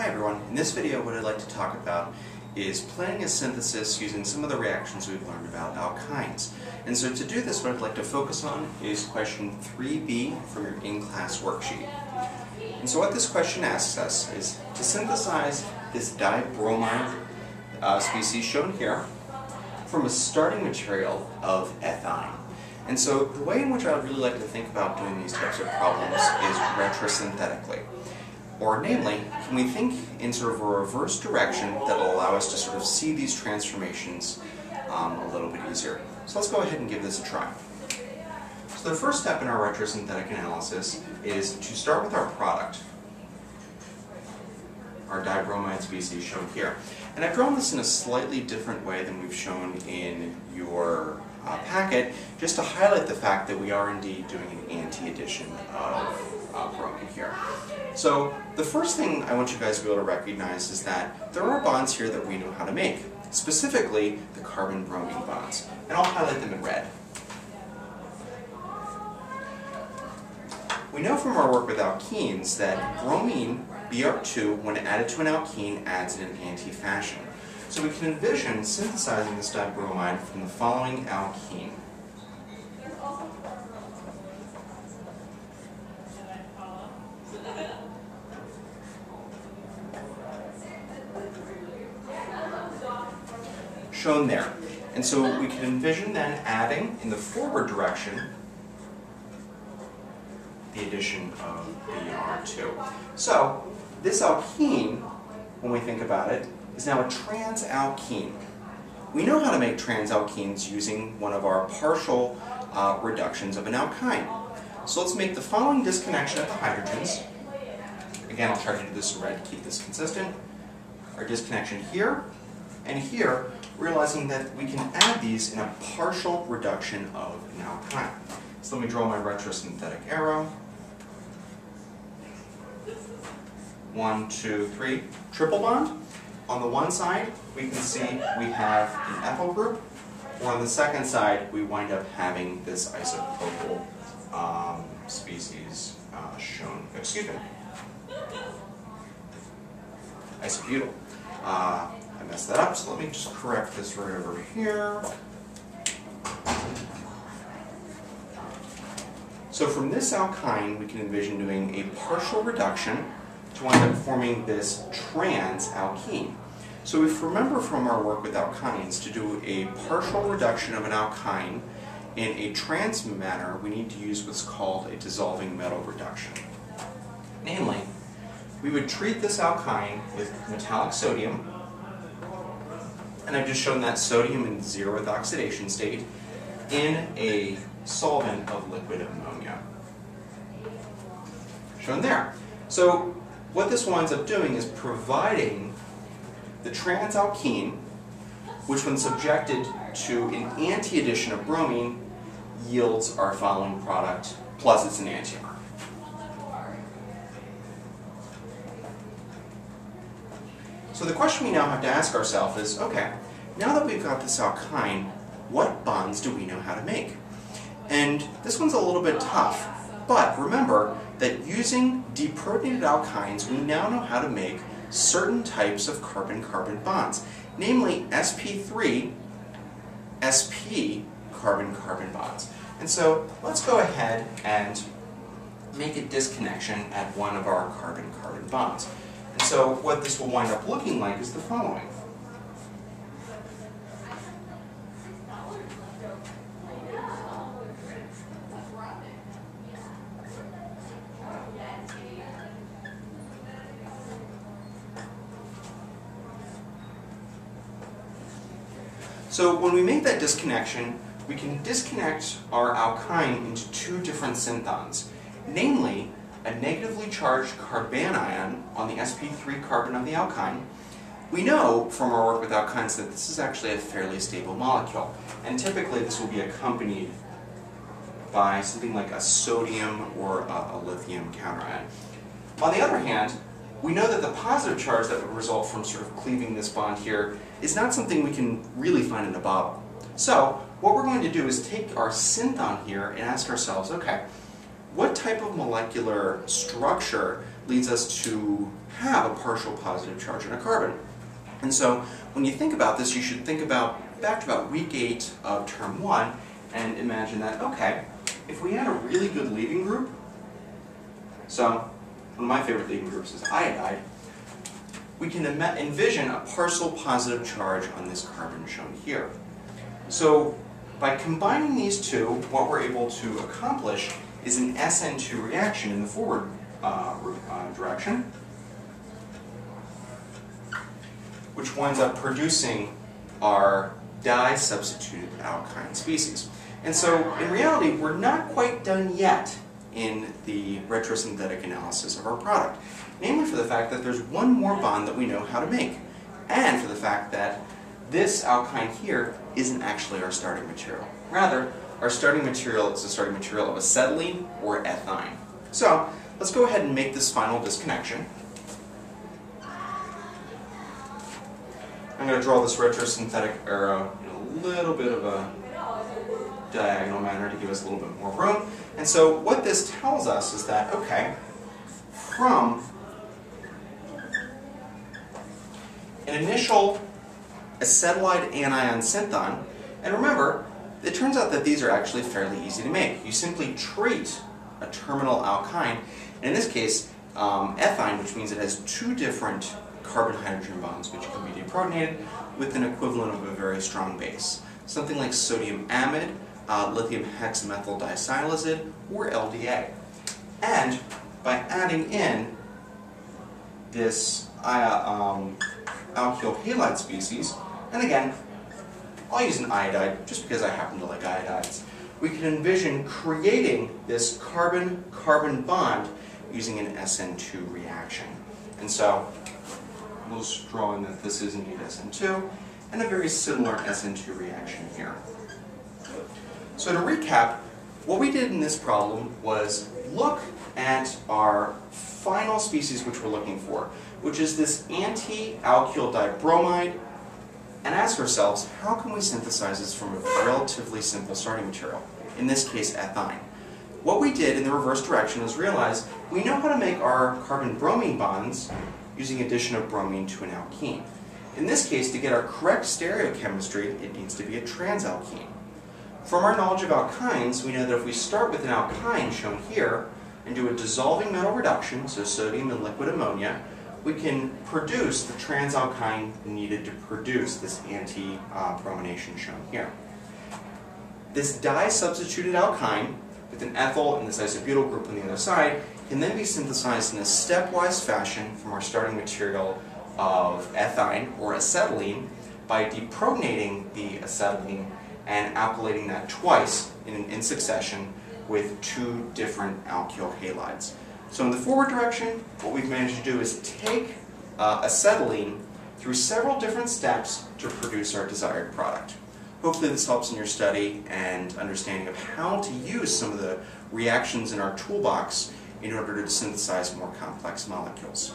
Hi everyone, in this video what I'd like to talk about is planning a synthesis using some of the reactions we've learned about alkynes. And so to do this what I'd like to focus on is question 3b from your in-class worksheet. And so what this question asks us is to synthesize this dibromide uh, species shown here from a starting material of ethyne. And so the way in which I would really like to think about doing these types of problems is retrosynthetically. Or namely, can we think in sort of a reverse direction that will allow us to sort of see these transformations um, a little bit easier. So let's go ahead and give this a try. So the first step in our retrosynthetic analysis is to start with our product, our dibromide species shown here. And I've drawn this in a slightly different way than we've shown in your uh, packet, just to highlight the fact that we are indeed doing an anti-addition of uh, bromine here. So the first thing I want you guys to be able to recognize is that there are bonds here that we know how to make, specifically the carbon-bromine bonds. And I'll highlight them in red. We know from our work with alkenes that bromine, Br2, when added to an alkene, adds in an anti-fashion. So we can envision synthesizing this dibromide from the following alkene. Shown there. And so we can envision then adding in the forward direction the addition of Br2. So this alkene, when we think about it, is now a transalkene. We know how to make transalkenes using one of our partial uh, reductions of an alkyne. So let's make the following disconnection at the hydrogens. Again, I'll try to do this red to keep this consistent. Our disconnection here and here, realizing that we can add these in a partial reduction of an alkyne. So let me draw my retrosynthetic arrow. One, two, three, triple bond. On the one side, we can see we have an ethyl group, or on the second side, we wind up having this isopropyl um, species uh, shown, excuse me, isobutyl. Uh, I messed that up, so let me just correct this right over here. So from this alkyne, we can envision doing a partial reduction to wind up forming this trans alkene. So if remember from our work with alkynes, to do a partial reduction of an alkyne in a trans manner, we need to use what's called a dissolving metal reduction. Namely, we would treat this alkyne with metallic sodium, and I've just shown that sodium in zeroth oxidation state in a solvent of liquid ammonia. Shown there. So what this winds up doing is providing the transalkene, which when subjected to an anti-addition of bromine, yields our following product, plus its an enantiomer. So the question we now have to ask ourselves is, okay, now that we've got this alkyne, what bonds do we know how to make? And this one's a little bit tough, but remember that using deprotonated alkynes, we now know how to make certain types of carbon-carbon bonds, namely sp3, sp carbon-carbon bonds. And so let's go ahead and make a disconnection at one of our carbon-carbon bonds. So what this will wind up looking like is the following. So when we make that disconnection, we can disconnect our alkyne into two different synthons, namely a negatively charged carbanion on the sp3 carbon of the alkyne. We know from our work with alkynes that this is actually a fairly stable molecule, and typically this will be accompanied by something like a sodium or a, a lithium counterion. On the other hand, we know that the positive charge that would result from sort of cleaving this bond here is not something we can really find in a bottle. So what we're going to do is take our synthon here and ask ourselves, okay, what type of molecular structure leads us to have a partial positive charge on a carbon? And so when you think about this, you should think about back to about week 8 of term 1 and imagine that, okay, if we had a really good leaving group, so one of my favorite leaving groups is iodide, we can envision a partial positive charge on this carbon shown here. So by combining these two, what we're able to accomplish is an SN2 reaction in the forward uh, uh, direction, which winds up producing our di-substituted alkyne species. And so, in reality, we're not quite done yet in the retrosynthetic analysis of our product. Namely for the fact that there's one more bond that we know how to make, and for the fact that this alkyne here isn't actually our starting material. Rather, our starting material is the starting material of acetylene or ethyne. So, let's go ahead and make this final disconnection. I'm going to draw this retrosynthetic arrow in a little bit of a diagonal manner to give us a little bit more room. And so what this tells us is that, okay, from an initial acetylide anion synthon, and remember, it turns out that these are actually fairly easy to make. You simply treat a terminal alkyne, in this case, um, ethyne, which means it has two different carbon-hydrogen bonds, which can be deprotonated with an equivalent of a very strong base. Something like sodium amide, uh, lithium hexamethyl disilazide, or LDA. And by adding in this uh, um, alkyl halide species, and again, I'll use an iodide just because I happen to like iodides. We can envision creating this carbon-carbon bond using an SN2 reaction. And so we'll just draw in that this is indeed SN2, and a very similar SN2 reaction here. So to recap, what we did in this problem was look at our final species which we're looking for, which is this anti-alkyl dibromide and ask ourselves, how can we synthesize this from a relatively simple starting material? In this case, ethyne. What we did in the reverse direction is realize we know how to make our carbon-bromine bonds using addition of bromine to an alkene. In this case, to get our correct stereochemistry, it needs to be a transalkene. From our knowledge of alkynes, we know that if we start with an alkyne shown here and do a dissolving metal reduction, so sodium and liquid ammonia, we can produce the transalkyne needed to produce this anti-bromination shown here. This di-substituted alkyne with an ethyl and this isobutyl group on the other side can then be synthesized in a stepwise fashion from our starting material of ethyne or acetylene by deprotonating the acetylene and alkylating that twice in, in succession with two different alkyl halides. So in the forward direction, what we've managed to do is take uh, acetylene through several different steps to produce our desired product. Hopefully this helps in your study and understanding of how to use some of the reactions in our toolbox in order to synthesize more complex molecules.